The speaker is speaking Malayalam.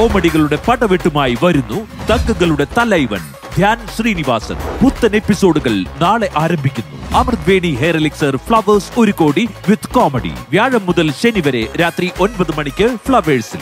കോമഡികളുടെ പടവെട്ടുമായി വരുന്നു തങ്കങ്ങളുടെ തലൈവൻ. ധ്യാൻ ശ്രീനിവാസൻ. പുത്തൻ എപ്പിസോഡുകൾ നാളെ ആരംഭിക്കുന്നു. അമൃത് വേണി ഹെയർ എലിക്സർ ഫ്ലവേഴ്സ് ഒരു കോടി വിത്ത് കോമഡി. വ്യാഴം മുതൽ ശനി വരെ രാത്രി ഒൻപത് മണിക്ക് ഫ്ലവേഴ്സിൽ.